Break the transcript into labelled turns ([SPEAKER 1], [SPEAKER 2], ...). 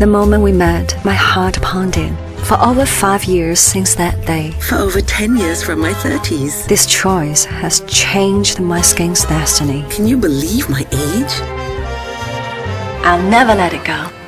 [SPEAKER 1] The moment we met, my heart pounding. For over five years since that day,
[SPEAKER 2] For over 10 years from my 30s.
[SPEAKER 1] this choice has changed my skin's destiny.
[SPEAKER 2] Can you believe my age?
[SPEAKER 1] I'll never let it go.